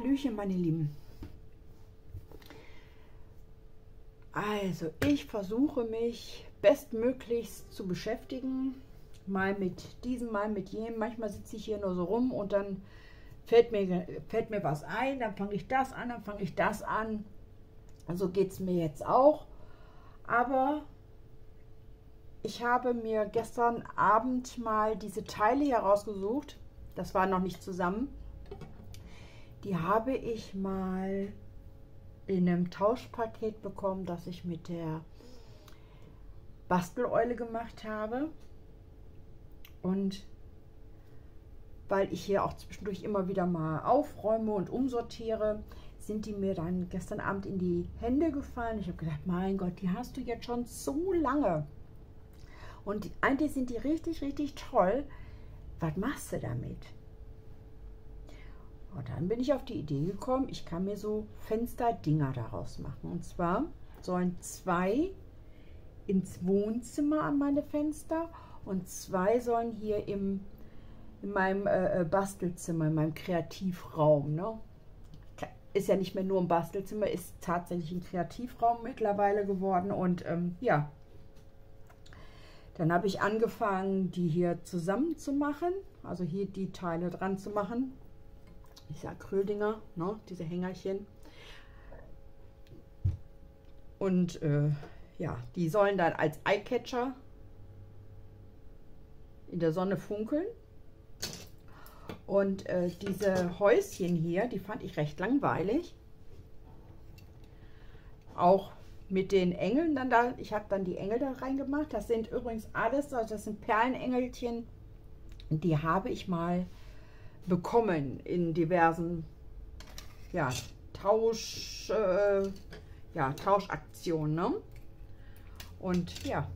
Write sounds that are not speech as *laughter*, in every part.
Hallöchen, meine Lieben. Also, ich versuche mich bestmöglichst zu beschäftigen. Mal mit diesem, mal mit jenem. Manchmal sitze ich hier nur so rum und dann fällt mir, fällt mir was ein. Dann fange ich das an, dann fange ich das an. So geht es mir jetzt auch. Aber ich habe mir gestern Abend mal diese Teile herausgesucht. Das war noch nicht zusammen. Die habe ich mal in einem Tauschpaket bekommen, das ich mit der Basteleule gemacht habe. Und weil ich hier auch zwischendurch immer wieder mal aufräume und umsortiere, sind die mir dann gestern Abend in die Hände gefallen. Ich habe gedacht, mein Gott, die hast du jetzt schon so lange. Und eigentlich sind die richtig, richtig toll. Was machst du damit? Und dann bin ich auf die Idee gekommen, ich kann mir so Fensterdinger daraus machen. Und zwar sollen zwei ins Wohnzimmer an meine Fenster und zwei sollen hier im, in meinem äh, äh Bastelzimmer, in meinem Kreativraum. Ne? Ist ja nicht mehr nur ein Bastelzimmer, ist tatsächlich ein Kreativraum mittlerweile geworden. Und ähm, ja, dann habe ich angefangen, die hier zusammen zu machen. Also hier die Teile dran zu machen diese Acryldinger, ne, diese Hängerchen. Und äh, ja, die sollen dann als Eyecatcher in der Sonne funkeln. Und äh, diese Häuschen hier, die fand ich recht langweilig. Auch mit den Engeln dann da, ich habe dann die Engel da reingemacht. Das sind übrigens alles, also das sind Perlenengelchen. Die habe ich mal bekommen in diversen ja, Tausch, äh, ja, Tauschaktionen. Ne? Und ja,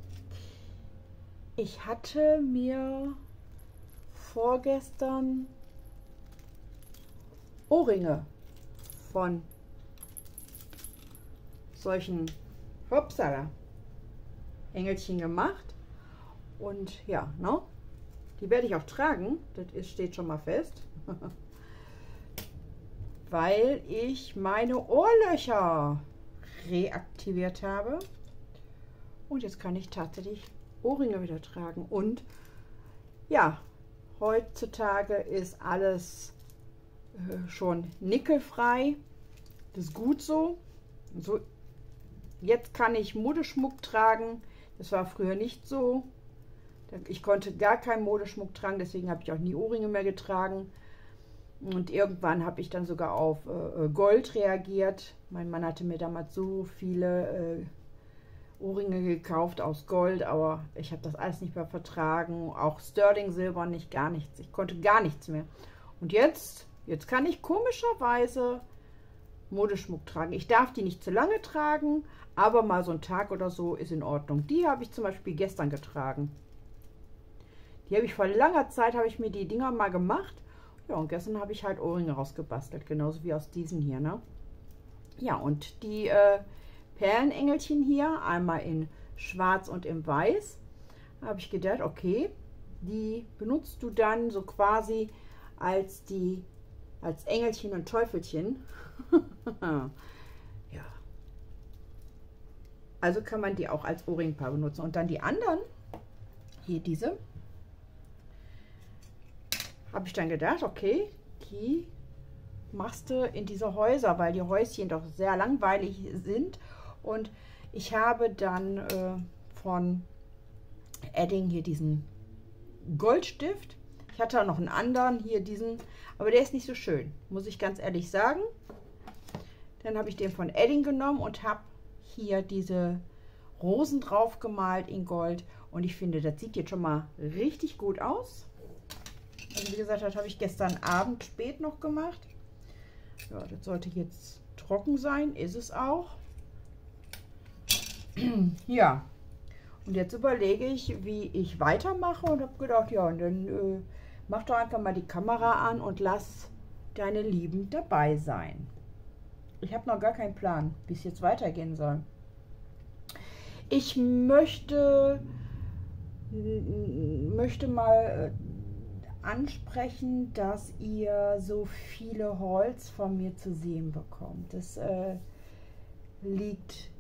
ich hatte mir vorgestern Ohrringe von solchen Hopsala Engelchen gemacht. Und ja, ne? Die werde ich auch tragen, das ist, steht schon mal fest. *laughs* Weil ich meine Ohrlöcher reaktiviert habe. Und jetzt kann ich tatsächlich Ohrringe wieder tragen. Und ja, heutzutage ist alles äh, schon nickelfrei. Das ist gut so. so. Jetzt kann ich Modeschmuck tragen. Das war früher nicht so. Ich konnte gar keinen Modeschmuck tragen, deswegen habe ich auch nie Ohrringe mehr getragen. Und irgendwann habe ich dann sogar auf äh, äh, Gold reagiert. Mein Mann hatte mir damals so viele äh, Ohrringe gekauft aus Gold, aber ich habe das alles nicht mehr vertragen. Auch Sterling Silber nicht, gar nichts. Ich konnte gar nichts mehr. Und jetzt, jetzt kann ich komischerweise Modeschmuck tragen. Ich darf die nicht zu lange tragen, aber mal so einen Tag oder so ist in Ordnung. Die habe ich zum Beispiel gestern getragen. Die habe ich vor langer Zeit, habe ich mir die Dinger mal gemacht. Ja, und gestern habe ich halt Ohrringe rausgebastelt, genauso wie aus diesen hier, ne? Ja, und die äh, Perlenengelchen hier, einmal in schwarz und in weiß, habe ich gedacht, okay, die benutzt du dann so quasi als die, als Engelchen und Teufelchen. *laughs* ja. Also kann man die auch als Ohrringpaar benutzen. Und dann die anderen, hier diese, habe ich dann gedacht, okay, die machst du in diese Häuser, weil die Häuschen doch sehr langweilig sind. Und ich habe dann äh, von Edding hier diesen Goldstift. Ich hatte noch einen anderen, hier diesen, aber der ist nicht so schön, muss ich ganz ehrlich sagen. Dann habe ich den von Edding genommen und habe hier diese Rosen drauf gemalt in Gold. Und ich finde, das sieht jetzt schon mal richtig gut aus. Also wie gesagt, das habe ich gestern Abend spät noch gemacht. Ja, das sollte jetzt trocken sein. Ist es auch. *clears throat* ja. Und jetzt überlege ich, wie ich weitermache und habe gedacht, ja, und dann äh, mach doch einfach mal die Kamera an und lass deine Lieben dabei sein. Ich habe noch gar keinen Plan, wie es jetzt weitergehen soll. Ich möchte, möchte mal äh, ansprechen, dass ihr so viele Holz von mir zu sehen bekommt. Das äh, liegt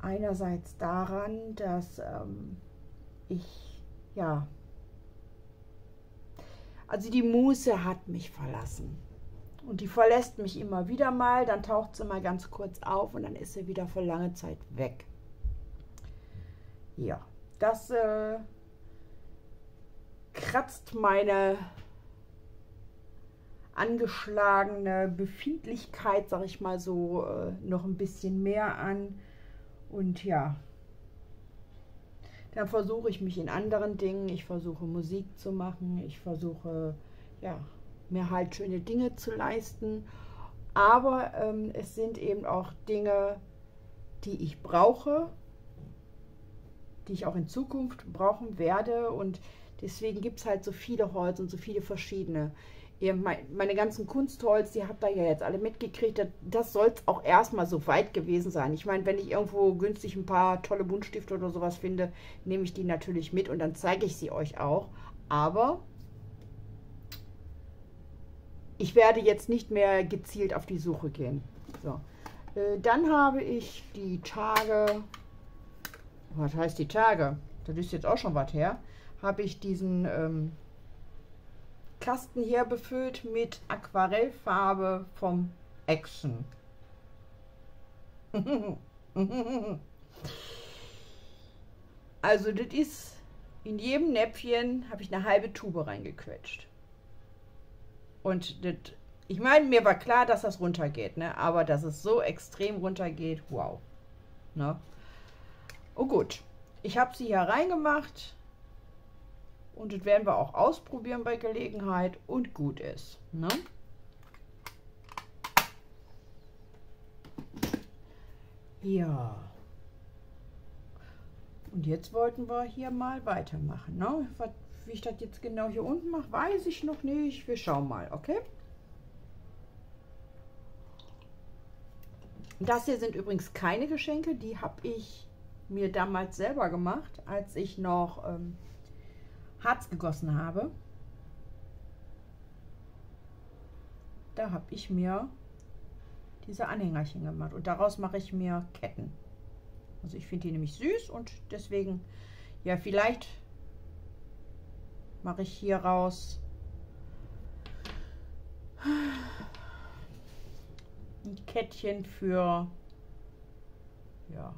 einerseits daran, dass ähm, ich, ja, also die Muße hat mich verlassen. Und die verlässt mich immer wieder mal, dann taucht sie mal ganz kurz auf und dann ist sie wieder für lange Zeit weg. Ja, das äh, kratzt meine angeschlagene Befindlichkeit, sag ich mal so, äh, noch ein bisschen mehr an. Und ja, dann versuche ich mich in anderen Dingen, ich versuche Musik zu machen, ich versuche, ja, mir halt schöne Dinge zu leisten. Aber ähm, es sind eben auch Dinge, die ich brauche, die ich auch in Zukunft brauchen werde. Und deswegen gibt es halt so viele Holz und so viele verschiedene. Meine ganzen Kunstholz, die habt ihr ja jetzt alle mitgekriegt. Das soll es auch erstmal so weit gewesen sein. Ich meine, wenn ich irgendwo günstig ein paar tolle Buntstifte oder sowas finde, nehme ich die natürlich mit und dann zeige ich sie euch auch. Aber ich werde jetzt nicht mehr gezielt auf die Suche gehen. So. Äh, dann habe ich die Tage, was heißt die Tage? Das ist jetzt auch schon was her. Habe ich diesen ähm, Kasten hier befüllt mit Aquarellfarbe vom Action. *laughs* also das ist in jedem Näpfchen habe ich eine halbe Tube reingequetscht. Und das, ich meine, mir war klar, dass das runtergeht, ne? Aber dass es so extrem runtergeht, wow. Ne? Oh gut, ich habe sie hier reingemacht. Und das werden wir auch ausprobieren bei Gelegenheit und gut ist. Ne? Ja. Und jetzt wollten wir hier mal weitermachen. Ne? Wie ich das jetzt genau hier unten mache, weiß ich noch nicht. Wir schauen mal, okay? Das hier sind übrigens keine Geschenke, die habe ich mir damals selber gemacht, als ich noch ähm, Harz gegossen habe. Da habe ich mir diese Anhängerchen gemacht und daraus mache ich mir Ketten. Also ich finde die nämlich süß und deswegen, ja vielleicht mache ich hier raus ein Kettchen für, ja,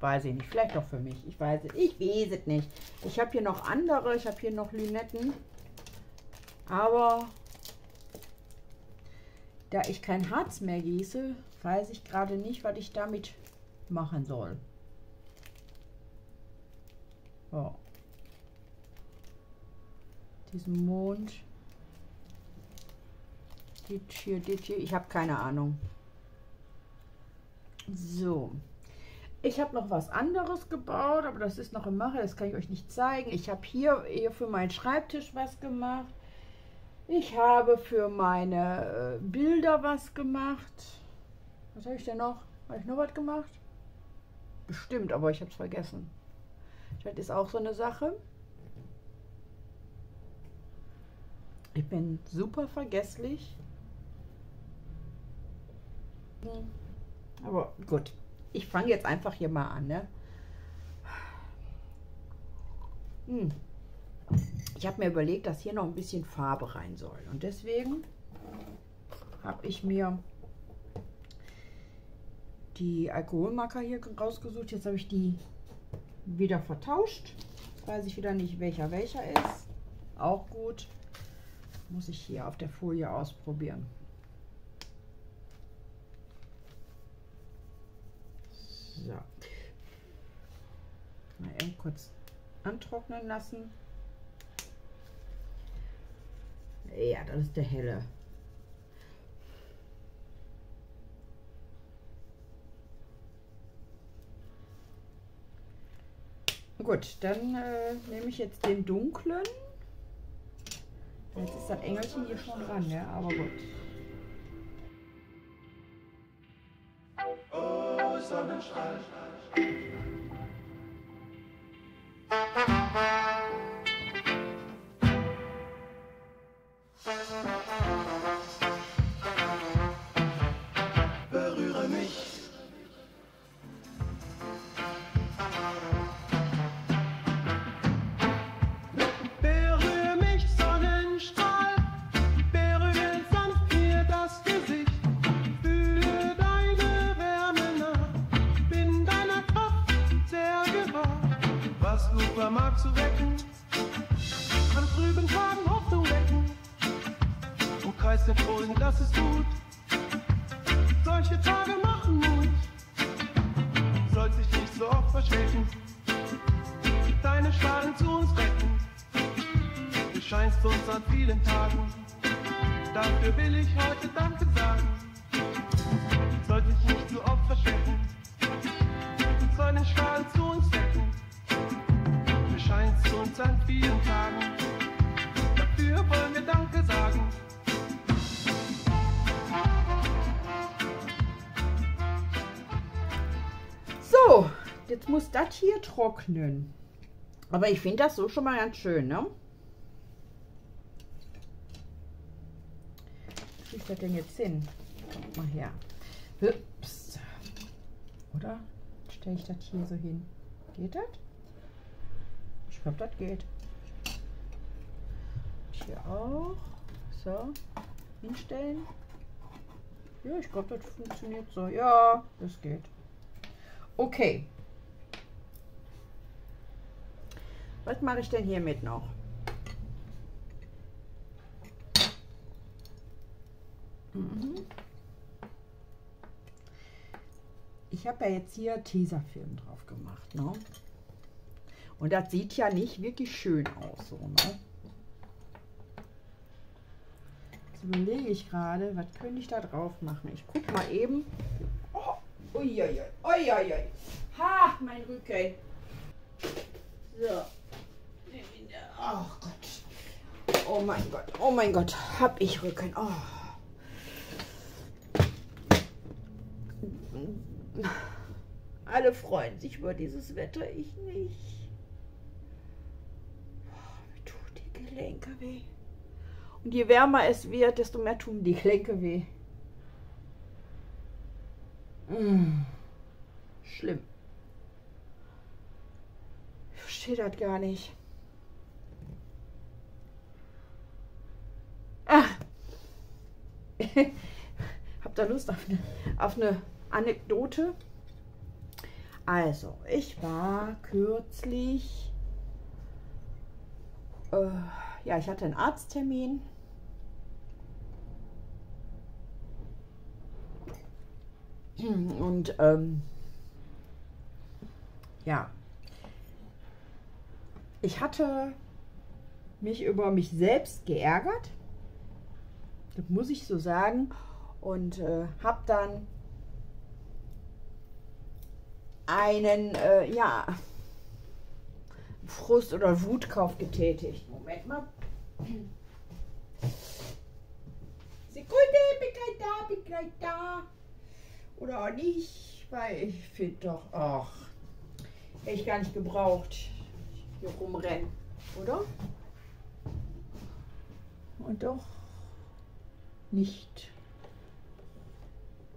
weiß ich nicht, vielleicht auch für mich, ich weiß es, ich weiß es nicht. Ich habe hier noch andere, ich habe hier noch Lünetten, aber da ich kein Harz mehr gieße, weiß ich gerade nicht, was ich damit machen soll. So diesen Mond. Das hier, das hier. Ich habe keine Ahnung. So. Ich habe noch was anderes gebaut, aber das ist noch im Mache. Das kann ich euch nicht zeigen. Ich habe hier, hier für meinen Schreibtisch was gemacht. Ich habe für meine äh, Bilder was gemacht. Was habe ich denn noch? Habe ich noch was gemacht? Bestimmt, aber ich habe es vergessen. Das ist auch so eine Sache. Ich bin super vergesslich. Aber gut, ich fange jetzt einfach hier mal an. Ne? Hm. Ich habe mir überlegt, dass hier noch ein bisschen Farbe rein soll. Und deswegen habe ich mir die Alkoholmarker hier rausgesucht. Jetzt habe ich die wieder vertauscht. Jetzt weiß ich wieder nicht, welcher welcher ist. Auch gut muss ich hier auf der Folie ausprobieren. So. Mal eben kurz antrocknen lassen. Ja, das ist der helle. Gut, dann äh, nehme ich jetzt den dunklen. Jetzt ist das Engelchen hier schon dran, ja, aber gut. Oh, das hier trocknen. Aber ich finde das so schon mal ganz schön, ne? Wie ist das denn jetzt hin? Kommt mal her. Ups. Oder stelle ich das hier so hin? Geht das? Ich glaube, das geht. Hier auch. So. Hinstellen. Ja, ich glaube, das funktioniert so. Ja, das geht. Okay. Was mache ich denn hiermit noch? Mhm. Ich habe ja jetzt hier Tesafilm drauf gemacht, ne? Und das sieht ja nicht wirklich schön aus, so, ne? Jetzt überlege ich gerade, was könnte ich da drauf machen? Ich gucke mal eben. Oh, uiuiui, uiuiui. Ha, mein Rücken. So. Oh Gott. Oh mein Gott, oh mein Gott, hab ich Rücken. Oh. Alle freuen sich über dieses Wetter, ich nicht. Oh, mir tut die Gelenke weh. Und je wärmer es wird, desto mehr tun die Gelenke weh. Mm. Schlimm. Ich verstehe das gar nicht. Ah. Habt ihr Lust auf eine, auf eine Anekdote? Also, ich war kürzlich, äh, ja, ich hatte einen Arzttermin. Und ähm, ja, ich hatte mich über mich selbst geärgert, das muss ich so sagen, und äh, habe dann einen, äh, ja, Frust- oder Wutkauf getätigt. Moment mal. Sekunde, bin gleich da, bin gleich da. Oder auch nicht, weil ich finde doch, ach, hätte ich gar nicht gebraucht, hier rumrennen, oder? Und doch nicht.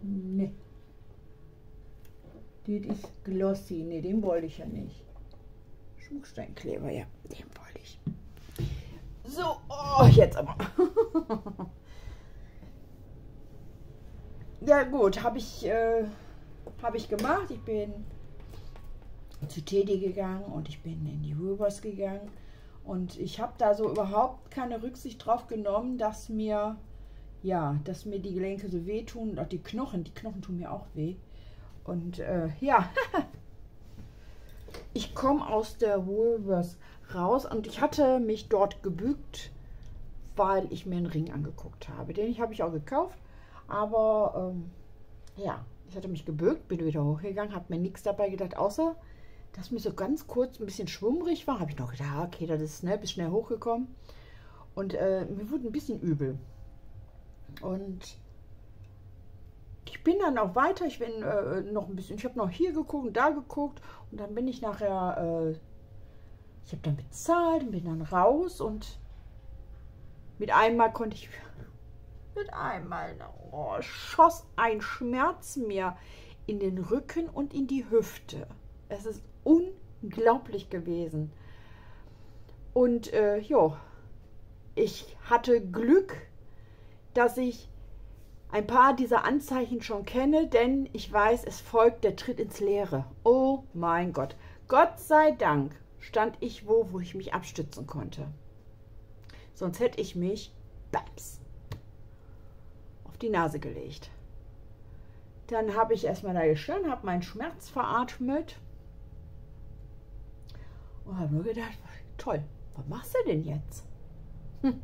Nee. Das ist glossy. Nee, den wollte ich ja nicht. Schmucksteinkleber, ja, den wollte ich. So, oh, jetzt aber. *laughs* ja gut, habe ich, äh, hab ich gemacht. Ich bin zu Teddy gegangen und ich bin in die Rubers gegangen. Und ich habe da so überhaupt keine Rücksicht drauf genommen, dass mir, ja, dass mir die Gelenke so wehtun und auch die Knochen. Die Knochen tun mir auch weh. Und äh, ja, *laughs* ich komme aus der Woolworths raus und ich hatte mich dort gebückt, weil ich mir einen Ring angeguckt habe. Den habe ich auch gekauft, aber ähm, ja, ich hatte mich gebückt, bin wieder hochgegangen, habe mir nichts dabei gedacht, außer dass mir so ganz kurz ein bisschen schwummrig war. Habe ich noch gedacht, ah, okay, das ist schnell, bis schnell hochgekommen. Und äh, mir wurde ein bisschen übel. Und ich bin dann auch weiter, ich bin äh, noch ein bisschen, ich habe noch hier geguckt und da geguckt und dann bin ich nachher, äh, ich habe dann bezahlt und bin dann raus und mit einmal konnte ich, *laughs* mit einmal oh, schoss ein Schmerz mir in den Rücken und in die Hüfte. Es ist unglaublich gewesen. Und äh, ja, ich hatte Glück, dass ich ein paar dieser Anzeichen schon kenne, denn ich weiß, es folgt der Tritt ins Leere. Oh mein Gott. Gott sei Dank stand ich wo, wo ich mich abstützen konnte. Sonst hätte ich mich, babs, die Nase gelegt. Dann habe ich erstmal da gestanden, habe meinen Schmerz veratmet und habe nur gedacht, toll, was machst du denn jetzt? Hm.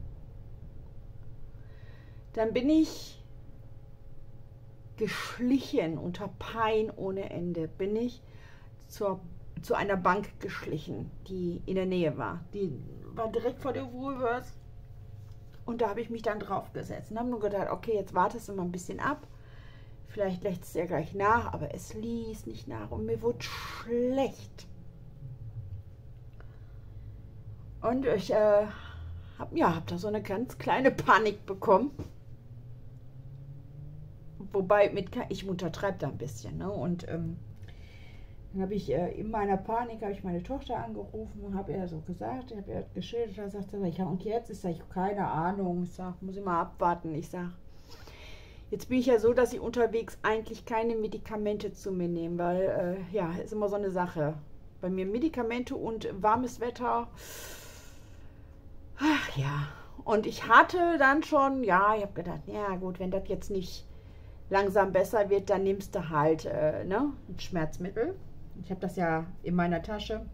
Dann bin ich geschlichen unter Pein ohne Ende, bin ich zur, zu einer Bank geschlichen, die in der Nähe war. Die war direkt vor der Woolworths. Und da habe ich mich dann drauf gesetzt und habe nur gedacht, okay, jetzt wartest du mal ein bisschen ab. Vielleicht lässt es ja gleich nach, aber es ließ nicht nach und mir wurde schlecht. Und ich äh, habe ja, hab da so eine ganz kleine Panik bekommen. Wobei, mit, ich untertreibe da ein bisschen. Ne? Und ähm, dann habe ich äh, in meiner Panik ich meine Tochter angerufen und habe ihr so gesagt, ich habe ihr geschildert, da sagte sie, ja und jetzt ist ich keine Ahnung, ich sage, muss ich mal abwarten. Ich sage, jetzt bin ich ja so, dass ich unterwegs eigentlich keine Medikamente zu mir nehme, weil äh, ja, ist immer so eine Sache. Bei mir Medikamente und warmes Wetter. Ach ja. Und ich hatte dann schon, ja, ich habe gedacht, ja gut, wenn das jetzt nicht langsam besser wird, dann nimmst du halt äh, ne, ein Schmerzmittel. Ich habe das ja in meiner Tasche.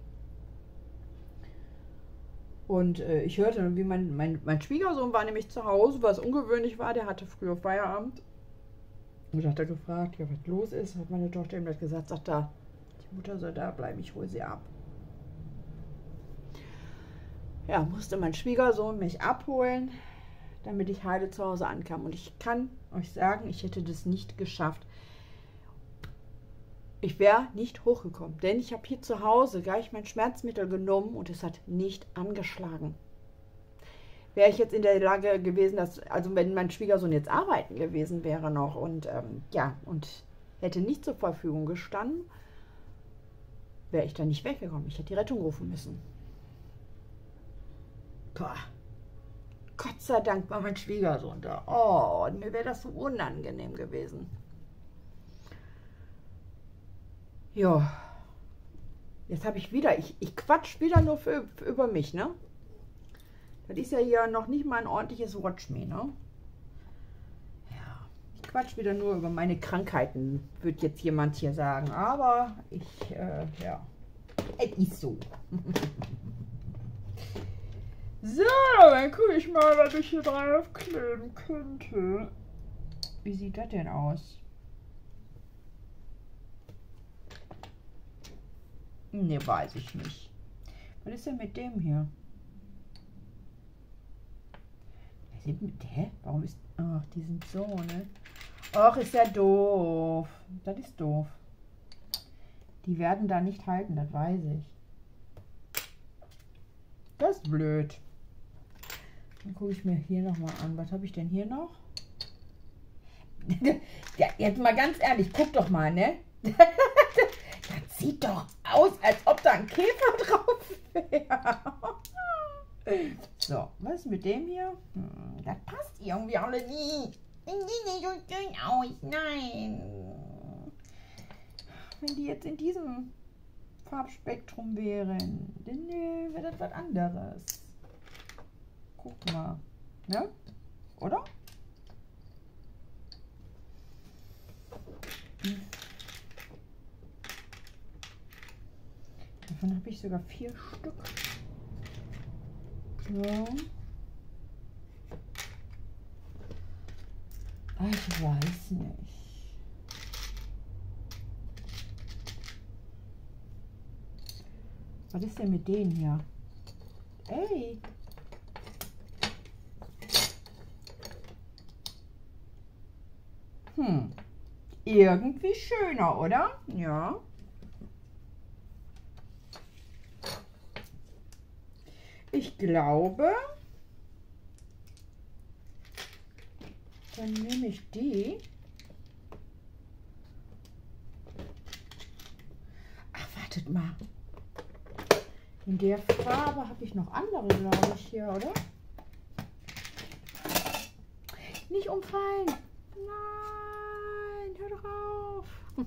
Und äh, ich hörte, wie mein, mein, mein Schwiegersohn war nämlich zu Hause, was ungewöhnlich war. Der hatte früher Feierabend. Und ich hatte gefragt, ja, was los ist. Hat meine Tochter ihm das gesagt, sagt da, die Mutter soll da bleiben, ich hole sie ab. Ja, musste mein Schwiegersohn mich abholen, damit ich heile zu Hause ankam. Und ich kann euch sagen, ich hätte das nicht geschafft ich wäre nicht hochgekommen, denn ich habe hier zu Hause gleich mein Schmerzmittel genommen und es hat nicht angeschlagen. Wäre ich jetzt in der Lage gewesen, dass, also wenn mein Schwiegersohn jetzt arbeiten gewesen wäre noch und ähm, ja, und hätte nicht zur Verfügung gestanden, wäre ich da nicht weggekommen. Ich hätte die Rettung rufen müssen. Boah. Gott sei Dank war mein Schwiegersohn da. Oh, mir wäre das so unangenehm gewesen. Ja. Jetzt habe ich wieder, ich, ich quatsch wieder nur für, für, über mich, ne? Das ist ja hier noch nicht mal ein ordentliches Watch Me, ne? Ja, ich quatsch wieder nur über meine Krankheiten, wird jetzt jemand hier sagen. Aber ich, äh, ja, es ist so. *laughs* so, dann gucke ich mal, was ich hier draufkleben könnte. Wie sieht das denn aus? Ne, weiß ich nicht. Was ist denn mit dem hier? Hä? Warum ist... Ach, die sind so, ne? Ach, ist ja doof. Das ist doof. Die werden da nicht halten, das weiß ich. Das ist blöd. Dann gucke ich mir hier nochmal an. Was habe ich denn hier noch? *laughs* ja, jetzt mal ganz ehrlich, guck doch mal, ne? *laughs* Das sieht doch aus, als ob da ein Käfer *laughs* drauf wäre. So, was ist mit dem hier? Hm, das passt irgendwie alle nie. Das sieht nicht so schön aus. Nein. Wenn die jetzt in diesem Farbspektrum wären, dann äh, wäre das was anderes. Guck mal. Ne? Oder? Davon habe ich sogar vier Stück. So. Ah, ich weiß nicht. Was ist denn mit denen hier? Ey! Hm. Irgendwie schöner, oder? Ja. Ich glaube, dann nehme ich die. Ach, wartet mal. In der Farbe habe ich noch andere, glaube ich, hier, oder? Nicht umfallen. Nein. So.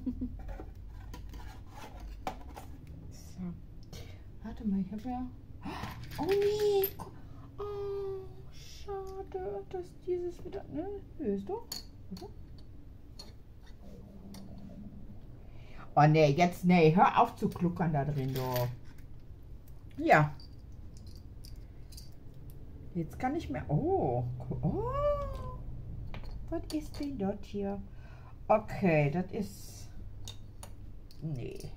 Warte mal, ich habe ja... Oh nee. Oh, schade, dass dieses wieder. Ne, siehst du? Oh nee, jetzt nee, hör auf zu kluckern da drin, du. Ja. Jetzt kann ich mehr. Oh. Oh. Was ist denn dort hier? Okay, das ist. Nee.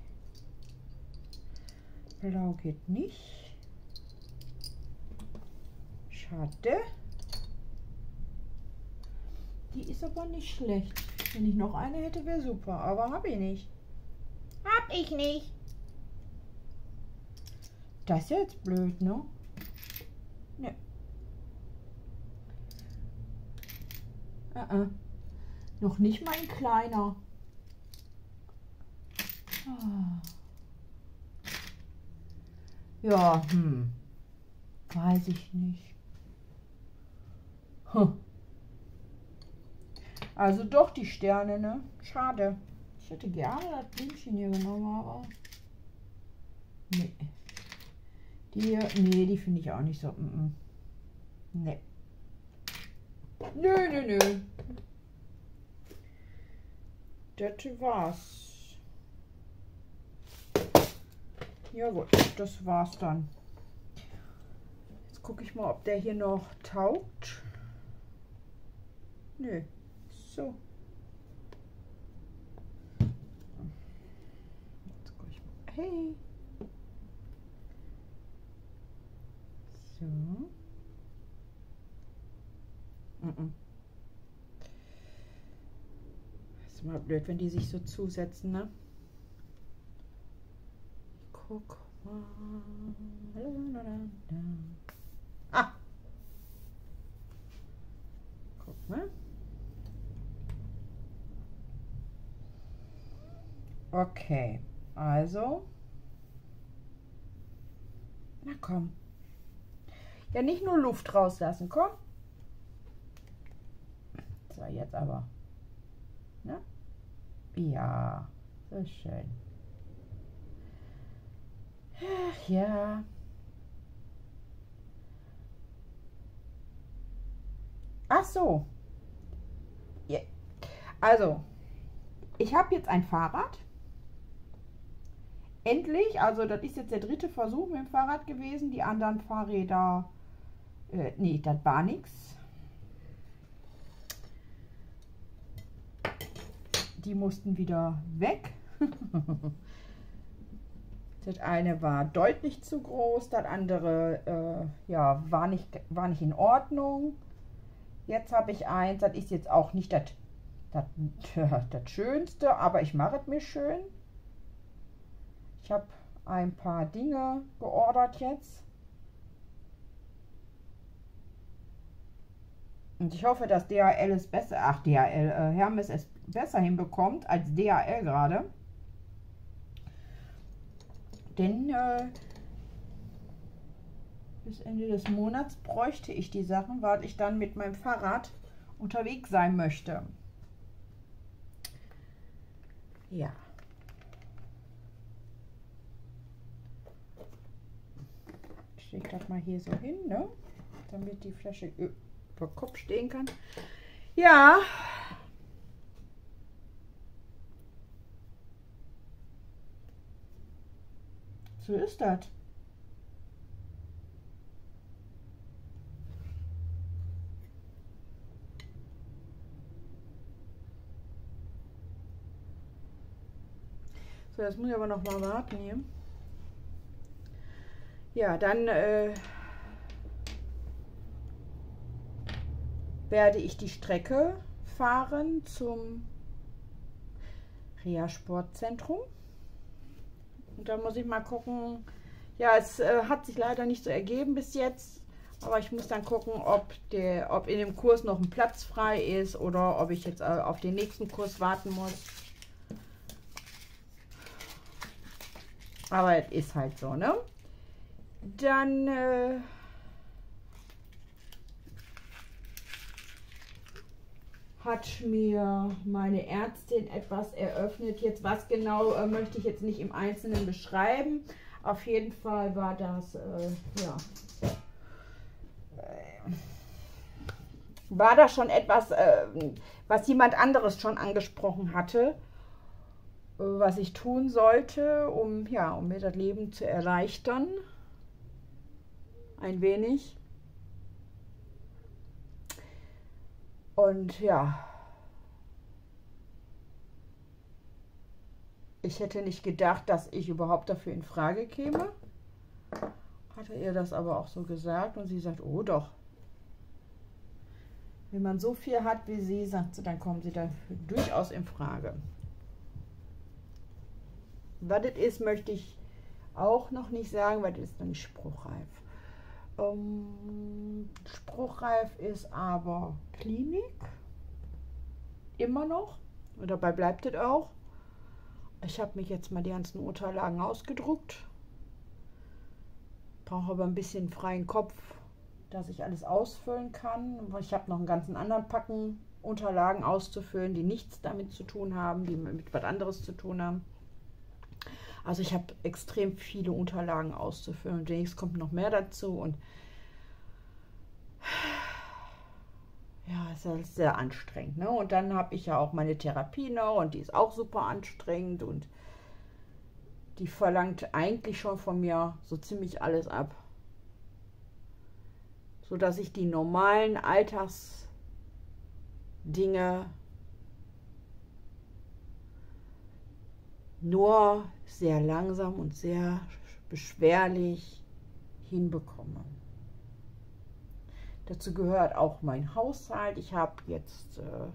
Blau geht nicht. Schade. Die ist aber nicht schlecht. Wenn ich noch eine hätte, wäre super. Aber habe ich nicht. Hab ich nicht. Das ist jetzt blöd, ne? Ne. Uh -uh. Noch nicht mal ein kleiner. Ah. Ja, hm. Weiß ich nicht. Hm. Also doch die Sterne, ne? Schade. Ich hätte gerne das Blümchen hier genommen, aber. Nee. Die hier, nee, die finde ich auch nicht so. Mm -mm. Nee. Nö, nö, nö. Das war's. Ja gut, das war's dann. Jetzt gucke ich mal, ob der hier noch taugt. Nö. So. Jetzt gucke ich mal. Hey. So. Mm -mm. ist mal blöd, wenn die sich so zusetzen, ne? Guck mal. Ah! Guck mal. Okay, also. Na komm. Ja, nicht nur Luft rauslassen, komm. So, jetzt aber. Ne? Ja, so schön. Ach ja. Ach so. Also, ich habe jetzt ein Fahrrad. Endlich, also das ist jetzt der dritte Versuch mit dem Fahrrad gewesen. Die anderen Fahrräder, äh, nee, das war nichts. die mussten wieder weg. *laughs* das eine war deutlich zu groß, das andere äh, ja, war, nicht, war nicht in Ordnung. Jetzt habe ich eins, das ist jetzt auch nicht das, *laughs* Schönste, aber ich mache es mir schön. Ich habe ein paar Dinge geordert jetzt. Und ich hoffe, dass DHL es besser, ach DHL, äh, Hermes es besser hinbekommt als DHL gerade. Denn äh, bis Ende des Monats bräuchte ich die Sachen, weil ich dann mit meinem Fahrrad unterwegs sein möchte. Ja. Ich lege das mal hier so hin, ne? damit die Flasche über Kopf stehen kann. Ja. So ist das. So, das muss ich aber noch mal warten hier. Ja, dann äh, werde ich die Strecke fahren zum Rea Sportzentrum. Und da muss ich mal gucken. Ja, es äh, hat sich leider nicht so ergeben bis jetzt. Aber ich muss dann gucken, ob, der, ob in dem Kurs noch ein Platz frei ist oder ob ich jetzt äh, auf den nächsten Kurs warten muss. Aber es ist halt so, ne? Dann... Äh, hat mir meine Ärztin etwas eröffnet. Jetzt was genau äh, möchte ich jetzt nicht im Einzelnen beschreiben. Auf jeden Fall war das, äh, ja, war da schon etwas, äh, was jemand anderes schon angesprochen hatte, äh, was ich tun sollte, um, ja, um mir das Leben zu erleichtern. Ein wenig. Und ja, ich hätte nicht gedacht, dass ich überhaupt dafür in Frage käme. Hatte ihr das aber auch so gesagt und sie sagt, oh doch. Wenn man so viel hat wie sie, sagt sie, dann kommen sie dafür durchaus in Frage. Was das ist, möchte ich auch noch nicht sagen, weil das ist noch nicht spruchreif. Ähm, spruchreif ist aber Klinik. Immer noch. Und dabei bleibt es auch. Ich habe mich jetzt mal die ganzen Unterlagen ausgedruckt. Brauche aber ein bisschen freien Kopf, dass ich alles ausfüllen kann. Ich habe noch einen ganzen anderen Packen Unterlagen auszufüllen, die nichts damit zu tun haben, die mit was anderes zu tun haben. Also ich habe extrem viele Unterlagen auszufüllen und demnächst kommt noch mehr dazu und ja, ist sehr anstrengend. Ne? Und dann habe ich ja auch meine Therapie noch und die ist auch super anstrengend und die verlangt eigentlich schon von mir so ziemlich alles ab. So dass ich die normalen Alltagsdinge nur sehr langsam und sehr beschwerlich hinbekomme. Dazu gehört auch mein Haushalt. Ich habe jetzt, äh,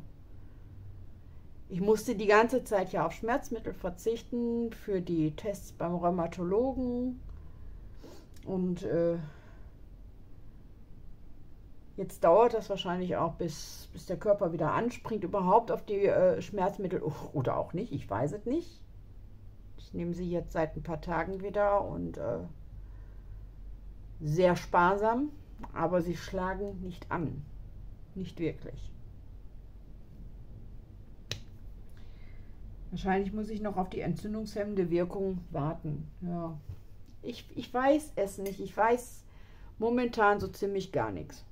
ich musste die ganze Zeit ja auf Schmerzmittel verzichten für die Tests beim Rheumatologen. Und äh, jetzt dauert das wahrscheinlich auch, bis, bis der Körper wieder anspringt, überhaupt auf die äh, Schmerzmittel oder auch nicht. Ich weiß es nicht. Ich nehme sie jetzt seit ein paar Tagen wieder und äh, sehr sparsam aber sie schlagen nicht an. Nicht wirklich. Wahrscheinlich muss ich noch auf die entzündungshemmende Wirkung warten. Ja. Ich, ich weiß es nicht. Ich weiß momentan so ziemlich gar nichts.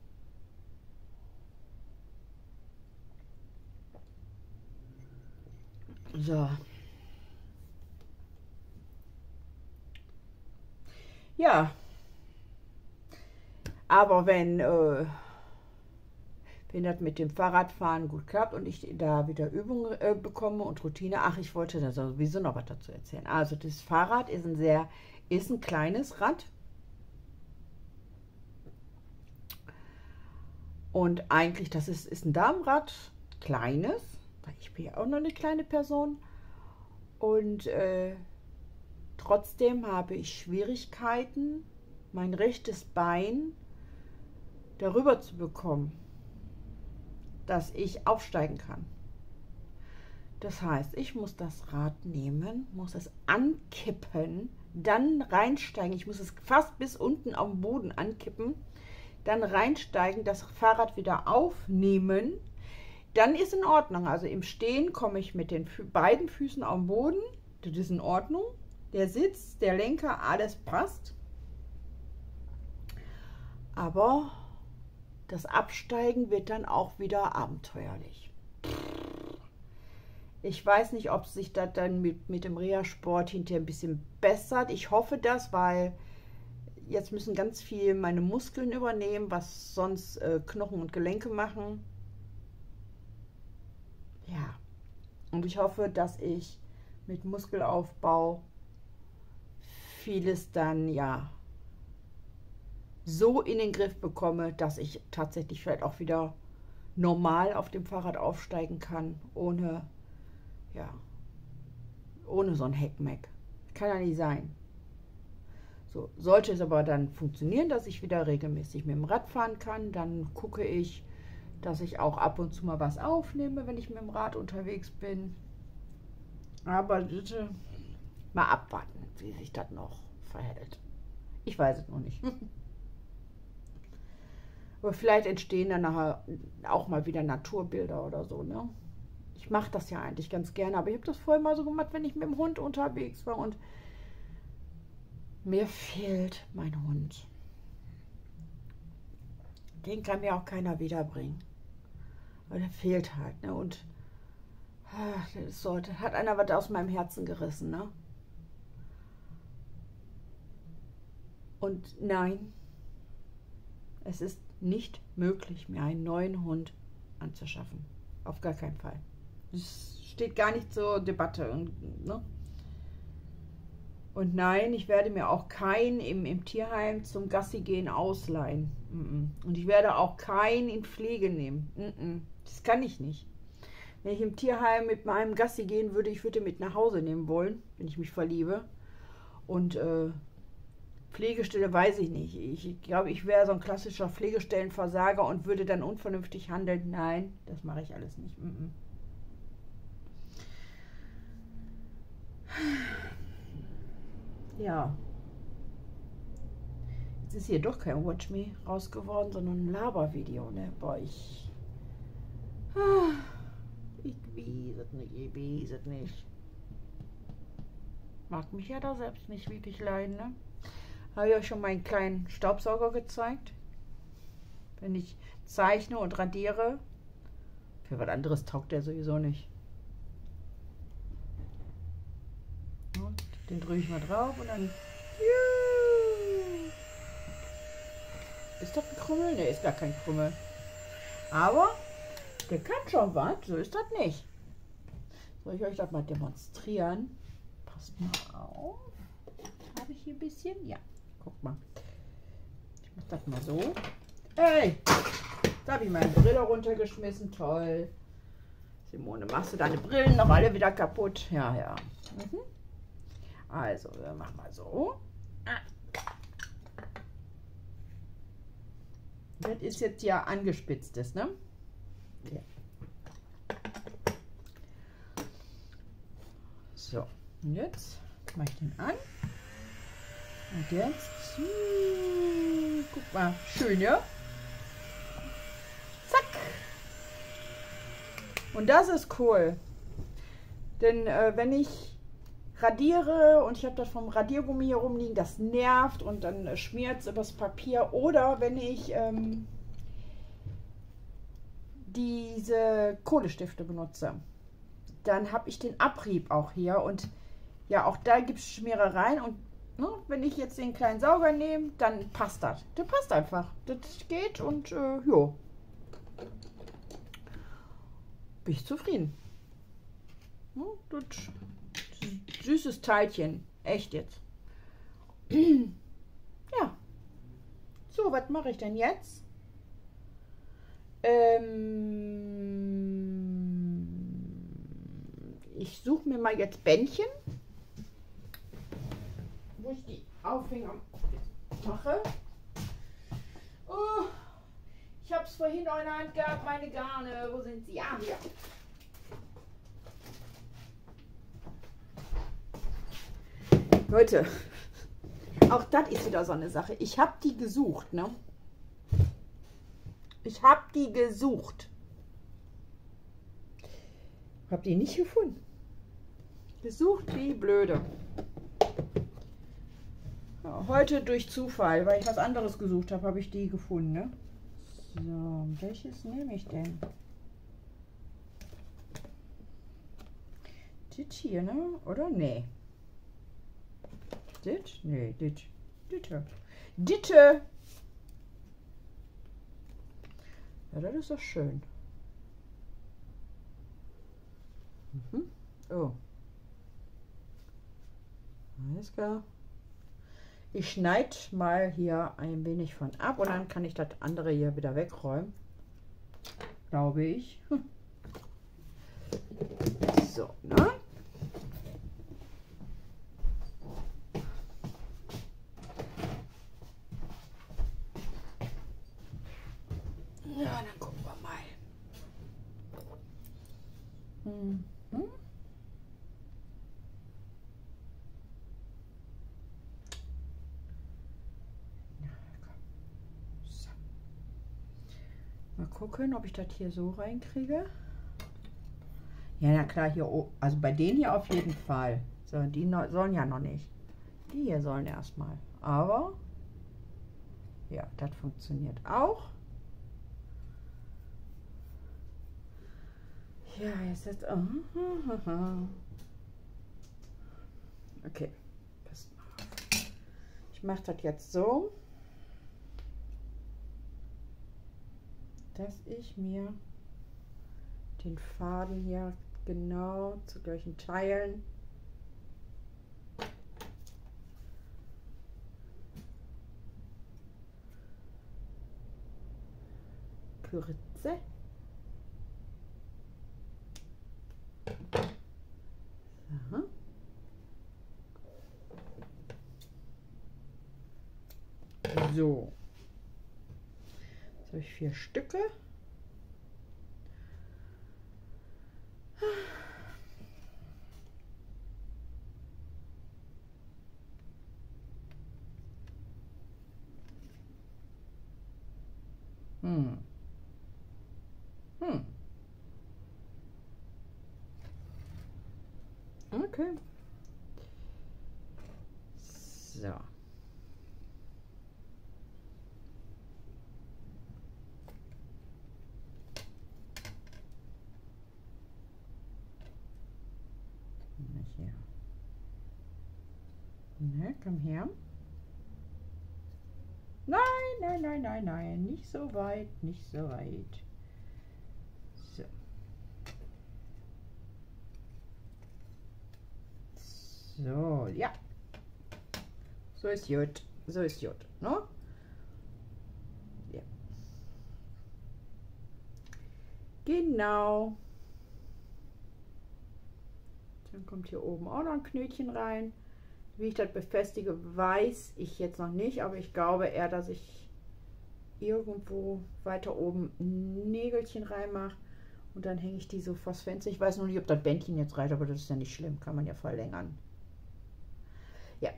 So. Ja, aber wenn, äh, wenn das mit dem Fahrradfahren gut klappt und ich da wieder Übung äh, bekomme und Routine, ach, ich wollte da sowieso noch was dazu erzählen. Also das Fahrrad ist ein sehr, ist ein kleines Rad. Und eigentlich, das ist, ist ein Darmrad, kleines, weil ich bin ja auch noch eine kleine Person. Und äh, trotzdem habe ich Schwierigkeiten, mein rechtes Bein darüber zu bekommen, dass ich aufsteigen kann. Das heißt, ich muss das Rad nehmen, muss es ankippen, dann reinsteigen. Ich muss es fast bis unten am Boden ankippen, dann reinsteigen, das Fahrrad wieder aufnehmen. Dann ist in Ordnung. Also im Stehen komme ich mit den beiden Füßen am Boden. Das ist in Ordnung. Der Sitz, der Lenker, alles passt. Aber das Absteigen wird dann auch wieder abenteuerlich. Ich weiß nicht, ob sich das dann mit, mit dem Reha-Sport hinterher ein bisschen bessert. Ich hoffe das, weil jetzt müssen ganz viel meine Muskeln übernehmen, was sonst äh, Knochen und Gelenke machen. Ja, und ich hoffe, dass ich mit Muskelaufbau vieles dann ja so in den Griff bekomme, dass ich tatsächlich vielleicht auch wieder normal auf dem Fahrrad aufsteigen kann, ohne, ja, ohne so ein Heckmeck. Kann ja nicht sein. So, sollte es aber dann funktionieren, dass ich wieder regelmäßig mit dem Rad fahren kann, dann gucke ich, dass ich auch ab und zu mal was aufnehme, wenn ich mit dem Rad unterwegs bin. Aber bitte mal abwarten, wie sich das noch verhält. Ich weiß es noch nicht. *laughs* Aber vielleicht entstehen dann nachher auch mal wieder Naturbilder oder so, ne? Ich mache das ja eigentlich ganz gerne, aber ich habe das vorher mal so gemacht, wenn ich mit dem Hund unterwegs war und mir fehlt mein Hund. Den kann mir auch keiner wiederbringen. Aber der fehlt halt, ne? Und ach, das ist so, das hat einer was aus meinem Herzen gerissen, ne? Und nein, es ist nicht möglich, mir einen neuen Hund anzuschaffen. Auf gar keinen Fall. Das steht gar nicht zur Debatte. Und, ne? und nein, ich werde mir auch keinen im, im Tierheim zum Gassi gehen ausleihen. Und ich werde auch keinen in Pflege nehmen. Das kann ich nicht. Wenn ich im Tierheim mit meinem Gassi gehen würde, ich würde mit nach Hause nehmen wollen, wenn ich mich verliebe. Und äh, Pflegestelle weiß ich nicht. Ich glaube, ich wäre so ein klassischer Pflegestellenversager und würde dann unvernünftig handeln. Nein, das mache ich alles nicht. Mm -mm. Ja. Jetzt ist hier doch kein Watch Me raus geworden, sondern ein Labervideo, ne? Boah, ich. *sighs* Ich weiß es nicht, ich weiß es nicht. Mag mich ja da selbst nicht wirklich leiden, ne? Habe ich euch schon meinen kleinen Staubsauger gezeigt? Wenn ich zeichne und radiere. Für was anderes taugt der sowieso nicht. Den drücke ich mal drauf und dann. Ist das ein Krümmel? Ne, ist gar kein Krümmel. Aber der kann schon was. So ist das nicht. Soll ich euch das mal demonstrieren? Passt mal auf. Habe ich hier ein bisschen? Ja. Guck mal. Ich mach das mal so. Hey! Da habe ich meine Brille runtergeschmissen. Toll. Simone, machst du deine Brillen noch alle wieder kaputt? Ja, ja. Mhm. Also, wir machen mal so. Das ist jetzt ja angespitztes, ne? Ja. So, und jetzt mache ich den an. Und jetzt, guck mal, schön, ja? Zack. Und das ist cool. Denn äh, wenn ich radiere und ich habe das vom Radiergummi hier rumliegen, das nervt und dann äh, schmiert es übers Papier. Oder wenn ich ähm, diese Kohlestifte benutze, dann habe ich den Abrieb auch hier und ja, auch da gibt es Schmierereien und Ne? Wenn ich jetzt den kleinen Sauger nehme, dann passt das. Der passt einfach. Das geht und äh, jo. Bin ich zufrieden. Ne? Das süßes Teilchen. Echt jetzt. *clears throat* ja. So, was mache ich denn jetzt? Ähm, ich suche mir mal jetzt Bändchen wo ich die Aufhänger mache. Oh, ich habe es vorhin noch in der Hand gehabt, meine Garne. Wo sind sie? Ja, hier. Leute, auch das ist wieder so eine Sache. Ich habe die gesucht, ne? Ich habe die gesucht. Hab die nicht gefunden. Gesucht wie blöde. Heute durch Zufall, weil ich was anderes gesucht habe, habe ich die gefunden. Ne? So, welches nehme ich denn? Das hier, ne? Oder? Nee. Das? Nee, das. Ditte. Ditte! Ja, das ist doch schön. Mhm. Oh. Alles klar. Ich schneide mal hier ein wenig von ab und dann kann ich das andere hier wieder wegräumen. Glaube ich. So, ne? Ja, dann gucken wir mal. Mhm. Gucken, ob ich das hier so reinkriege. Ja, na klar, hier, also bei denen hier auf jeden Fall. So, die no, sollen ja noch nicht. Die hier sollen erstmal. Aber, ja, das funktioniert auch. Ja, jetzt ist. Oh, okay, passt mal auf. Ich mache das jetzt so, dass ich mir den Faden hier genau zu gleichen Teilen kürze. So. So. Habe ich vier Stücke. Hm. Hm. Okay. So. Na hier. Ne, komm her. Nein, nein, nein, nein, nein, nicht so weit, nicht so weit. So. So, ja. So ist gut. So ist gut, ne? Ja. Genau. Dann kommt hier oben auch noch ein Knötchen rein. Wie ich das befestige, weiß ich jetzt noch nicht, aber ich glaube eher, dass ich irgendwo weiter oben Nägelchen reinmache und dann hänge ich die so vors Fenster. Ich weiß noch nicht, ob das Bändchen jetzt reicht, aber das ist ja nicht schlimm, kann man ja verlängern. Ja,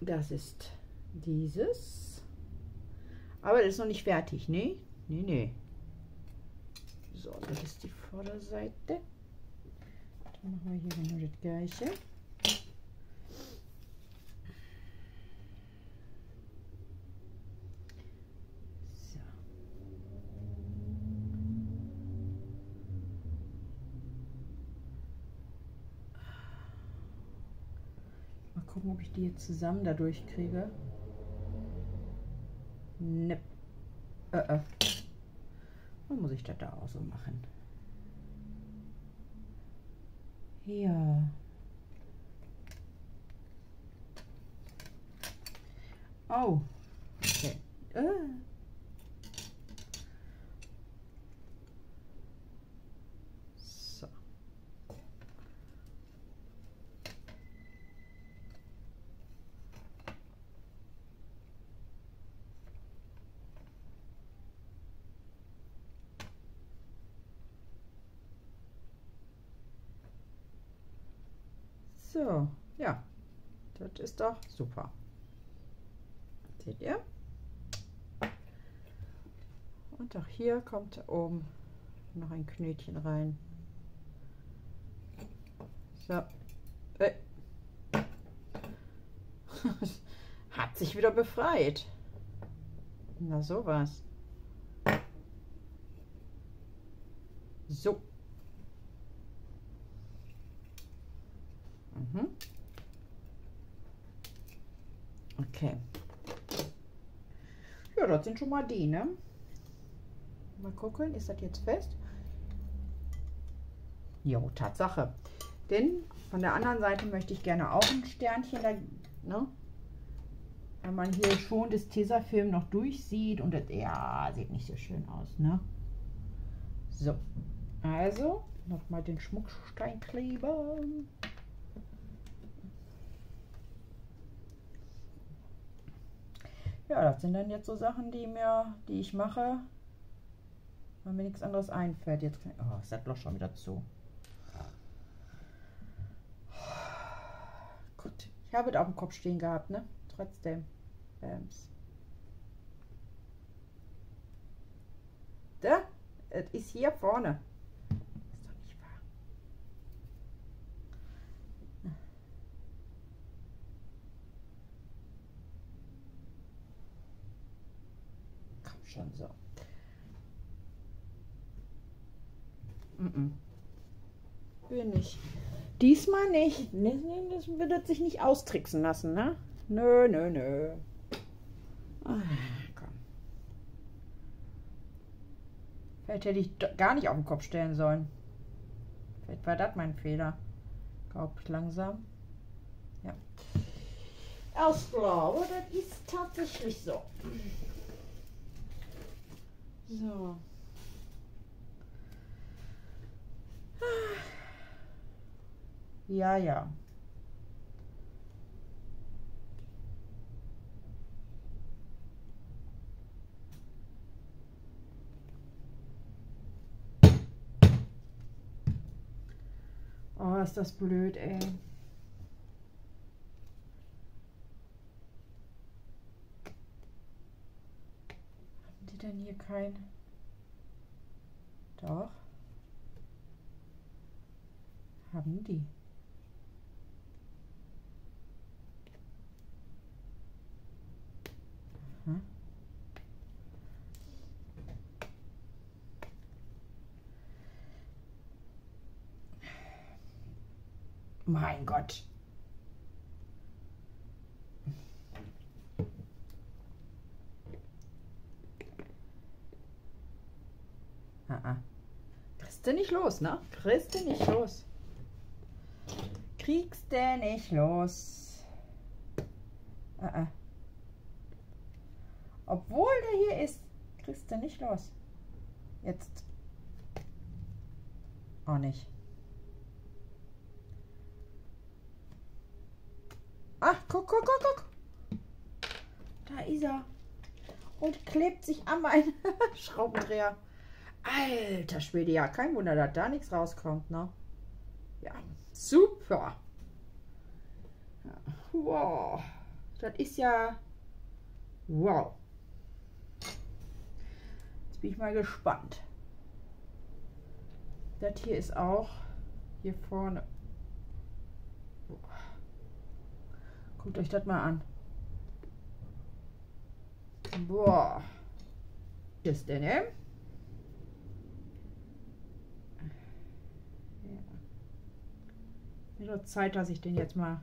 das ist dieses. Aber das ist noch nicht fertig, ne? Nee, nee. So, das ist die Vorderseite. Dann machen wir hier genau das gleiche. Gucken, ob ich die jetzt zusammen da durchkriege. Ne. Äh, äh. Dann muss ich das da auch so machen. Ja. Oh. Okay. Äh. So. So, ja, das ist doch super. Seht ihr? Und auch hier kommt oben noch ein Knötchen rein. So. Äh. *laughs* Hat sich wieder befreit. Na sowas. So. Mhm. Okay. Ja, das sind schon mal die, ne? Mal gucken, ist das jetzt fest? Jo, Tatsache. Denn von der anderen Seite möchte ich gerne auch ein Sternchen, da, ne? Wenn man hier schon das Tesafilm noch durchsieht und das, ja, sieht nicht so schön aus, ne? So, also nochmal den Schmucksteinkleber. Ja, das sind dann jetzt so Sachen, die mir, die ich mache, weil mir nichts anderes einfällt. Jetzt kann ich, oh, ist das Loch schon wieder zu. Gut, ich habe es auf dem Kopf stehen gehabt, ne? Trotzdem. Bams. Da, es ist hier vorne. Ist doch nicht wahr. Komm schon so. Mm -mm. Bin ich. Diesmal nicht. Das wird sich nicht austricksen lassen, ne? Nö, nö, nö. Ah, komm. Vielleicht hätte ich gar nicht auf den Kopf stellen sollen. Vielleicht war das mein Fehler. Glaub ich langsam. Ja. Ich glaube, das ist tatsächlich so. So. Ja, ja. Oh, ist das blöd, ey. Haben die denn hier kein... Doch. Haben die. Aha. Mein Gott. Ah, ah. Kriegst du nicht los, ne? Kriegst du nicht los. Kriegst du nicht los. Ah, ah. Obwohl der hier ist, kriegst du nicht los. Jetzt. Auch nicht. Ach, guck, guck, guck, guck. Da ist er. Und klebt sich an meinen *laughs* Schraubendreher. Alter Schwede, ja, kein Wunder, dass da nichts rauskommt, ne? Ja, super. Wow. Das ist ja... Wow. Jetzt bin ich mal gespannt. Das hier ist auch hier vorne. Guckt euch das mal an. Boah. Was ist denn, ne? Ja. Wird Zeit, dass ich den jetzt mal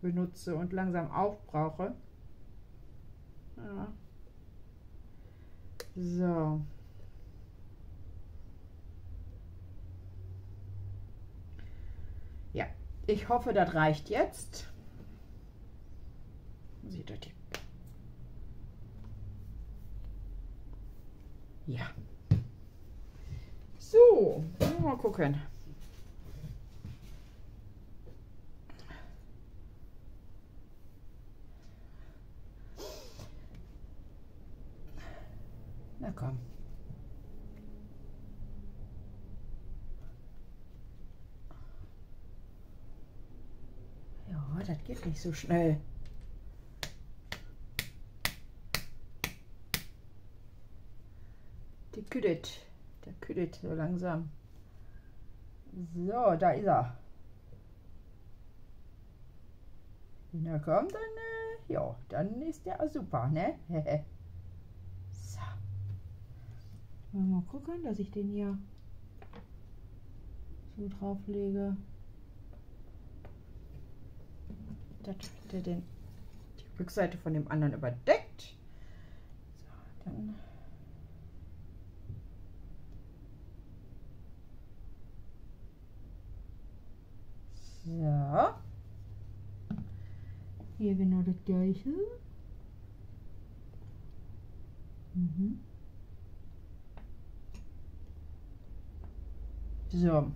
benutze und langsam aufbrauche. Ja. So. Ja, ich hoffe, das reicht jetzt. Sieht das hier. Ja. So, mal gucken. Na komm. Ja, das geht nicht so schnell. Die küdet. Der küdet so langsam. So, da ist er. Er kommt, dann, äh, ja, dann ist der super, ne? *laughs* Mal gucken, dass ich den hier so drauflege. Das der den, die Rückseite von dem anderen überdeckt. So, dann So. Hier genau das gleiche. Mhm. So. Noch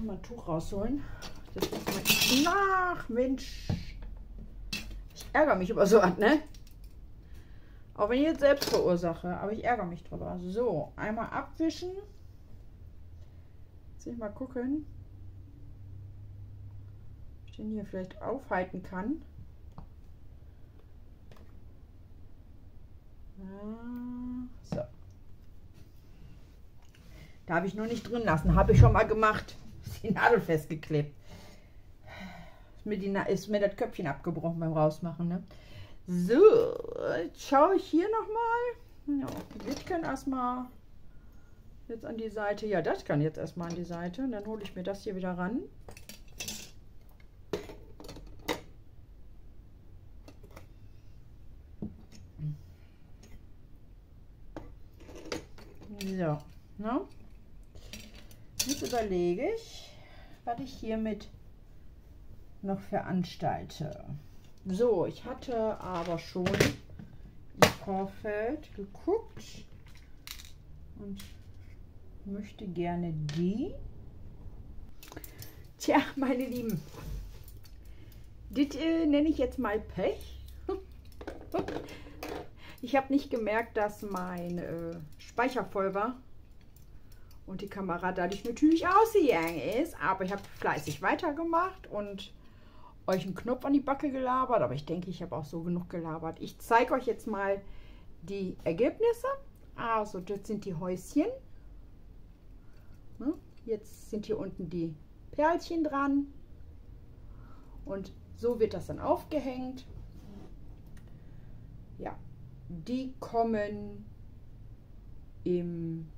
mal ein Tuch rausholen. Das ist mein Ach, Mensch. Ich ärgere mich über so was, ne? Auch wenn ich jetzt selbst verursache, aber ich ärgere mich drüber. So, einmal abwischen. Jetzt ich mal gucken ich den hier vielleicht aufhalten kann. So. Da habe ich nur nicht drin lassen. Habe ich schon mal gemacht. Ist die Nadel festgeklebt. Ist mir, die, ist mir das Köpfchen abgebrochen beim Rausmachen. Ne? So, jetzt schaue ich hier nochmal. Ja, ich kann erstmal jetzt an die Seite. Ja, das kann jetzt erstmal an die Seite. Und dann hole ich mir das hier wieder ran. So, ne? Jetzt überlege ich, was ich hiermit noch veranstalte. So, ich hatte aber schon im Vorfeld geguckt und möchte gerne die. Tja, meine Lieben, das äh, nenne ich jetzt mal Pech. *laughs* ich habe nicht gemerkt, dass mein äh, Speicher voll war und die Kamera dadurch natürlich ausgegangen ist. Aber ich habe fleißig weitergemacht und euch einen Knopf an die Backe gelabert. Aber ich denke, ich habe auch so genug gelabert. Ich zeige euch jetzt mal die Ergebnisse. Also, das sind die Häuschen. Ne? Jetzt sind hier unten die Perlchen dran. Und so wird das dann aufgehängt. Ja, die kommen im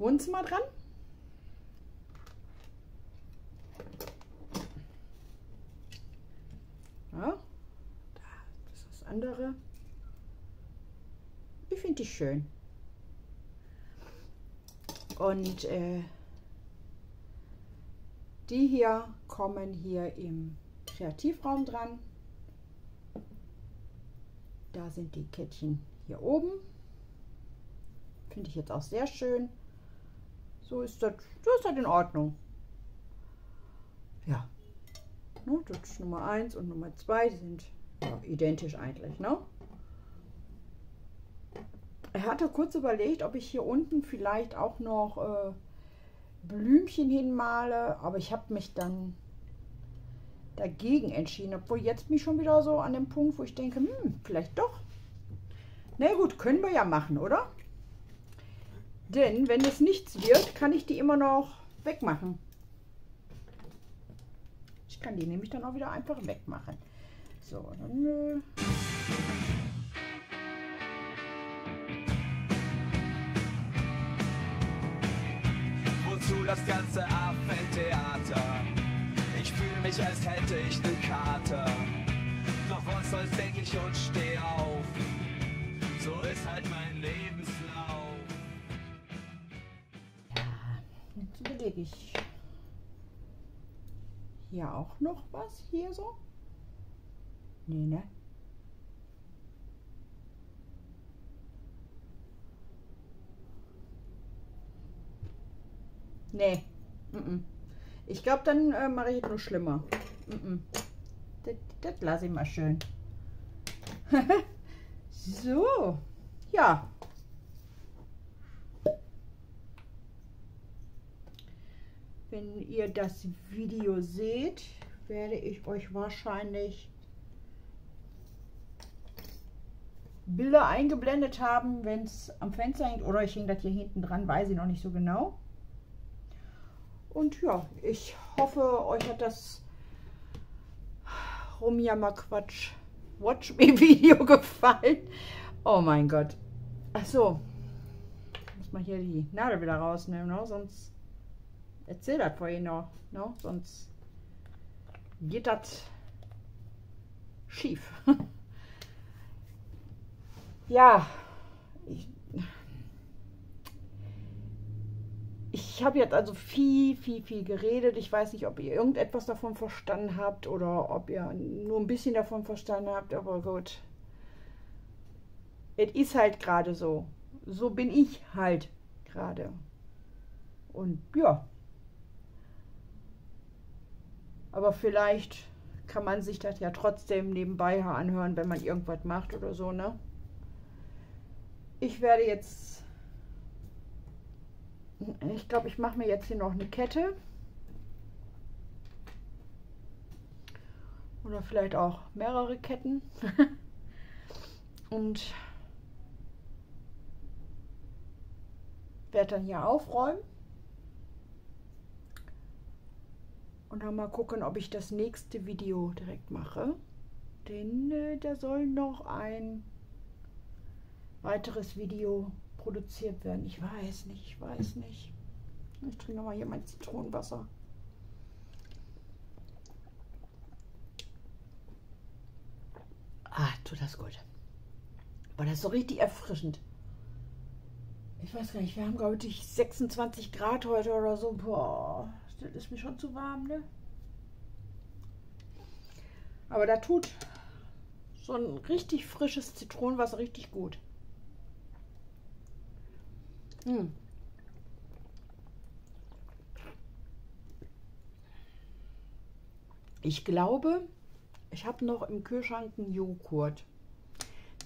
Wohnzimmer dran. Ja, das ist das andere. Ich finde die schön. Und äh, die hier kommen hier im Kreativraum dran. Da sind die Kettchen hier oben. Finde ich jetzt auch sehr schön. So ist das, so ist das in Ordnung. Ja. Ne, das ist Nummer 1 und Nummer 2 sind ja, identisch eigentlich, ne? Er hatte kurz überlegt, ob ich hier unten vielleicht auch noch äh, Blümchen hinmale, aber ich habe mich dann dagegen entschieden, obwohl jetzt mich schon wieder so an dem Punkt, wo ich denke, hm, vielleicht doch. Na gut, können wir ja machen, oder? Denn wenn es nichts wird, kann ich die immer noch wegmachen. Ich kann die nämlich dann auch wieder einfach wegmachen. So, dann... Äh Wozu das ganze Affentheater? Ich fühle mich, als hätte ich ne Kater. Doch was soll's, denk ich und steh auf. So ist halt mein Lebenslauf. Überlege ich. Hier auch noch was? Hier so? Nee, ne? Nee. Mm -mm. Ich glaube, dann äh, mache ich es nur schlimmer. Mm das, das lasse ich mal schön. *laughs* so. Ja. Wenn ihr das Video seht, werde ich euch wahrscheinlich Bilder eingeblendet haben, wenn es am Fenster hängt. Oder ich hänge das hier hinten dran, weiß ich noch nicht so genau. Und ja, ich hoffe, euch hat das Rumjammer-Quatsch Watch Me *laughs* Video gefallen. Oh mein Gott. Ach so. Muss man hier die Nadel wieder rausnehmen, ne? sonst erzählt das vorhin noch, ne? sonst geht das schief. *laughs* ja, ich, ich habe jetzt also viel, viel, viel geredet. Ich weiß nicht, ob ihr irgendetwas davon verstanden habt oder ob ihr nur ein bisschen davon verstanden habt, aber gut. Es ist halt gerade so. So bin ich halt gerade. Und ja. Aber vielleicht kann man sich das ja trotzdem nebenbei anhören, wenn man irgendwas macht oder so, ne? Ich werde jetzt ich glaube, ich mache mir jetzt hier noch eine Kette. Oder vielleicht auch mehrere Ketten. *laughs* Und werde dann hier aufräumen. Und dann mal gucken, ob ich das nächste Video direkt mache. Denn äh, da soll noch ein weiteres Video produziert werden. Ich weiß nicht, ich weiß nicht. Ich trinke nochmal hier mein Zitronenwasser. Ah, tut das gut. Aber das ist so richtig erfrischend. Ich weiß gar nicht, wir haben glaube ich 26 Grad heute oder so. Boah, das ist mir schon zu warm, ne? Aber da tut so ein richtig frisches Zitronenwasser richtig gut. Hm. Ich glaube, ich habe noch im Kühlschrank einen Joghurt.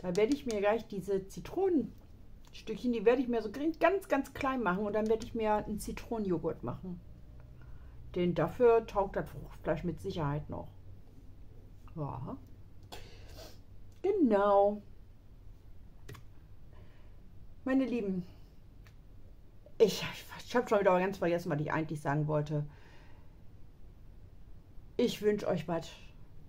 Da werde ich mir gleich diese Zitronenstückchen, die werde ich mir so ganz, ganz klein machen und dann werde ich mir einen Zitronenjoghurt machen. Den dafür taugt das Fruchtfleisch mit Sicherheit noch. Ja. Genau. Meine Lieben, ich, ich habe schon wieder ganz vergessen, was ich eigentlich sagen wollte. Ich wünsche euch was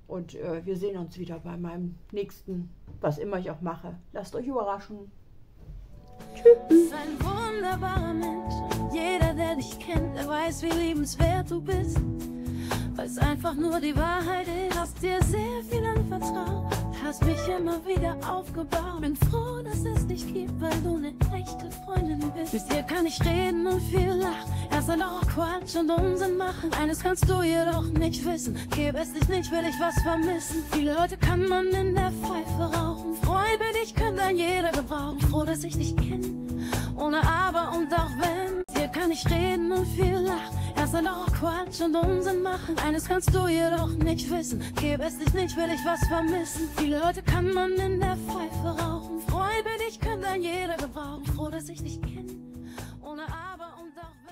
und äh, wir sehen uns wieder bei meinem nächsten, was immer ich auch mache. Lasst euch überraschen. Tschüss. Ein wunderbarer Mensch. Jeder, der dich kennt, der weiß, wie liebenswert du bist. Weil's einfach nur die Wahrheit ist. Hast dir sehr viel anvertraut. Hast mich immer wieder aufgebaut. Bin froh, dass es dich gibt, weil du eine echte Freundin bist. Mit dir kann ich reden und viel lachen. Er soll auch Quatsch und Unsinn machen. Eines kannst du jedoch nicht wissen. Gäbe es dich nicht, will ich was vermissen. Viele Leute kann man in der Pfeife rauchen. Freunde, dich könnte ein jeder gebrauchen. Froh, dass ich dich kenne. Ohne Aber und auch wenn. Kann ich reden und viel lachen. Er soll auch Quatsch und Unsinn machen. Eines kannst du jedoch nicht wissen. Gäbe es dich nicht, will ich was vermissen. Viele Leute kann man in der Pfeife rauchen. Freunde, dich könnte ein jeder gebrauchen. Froh, dass ich dich kenne. Ohne Aber und auch.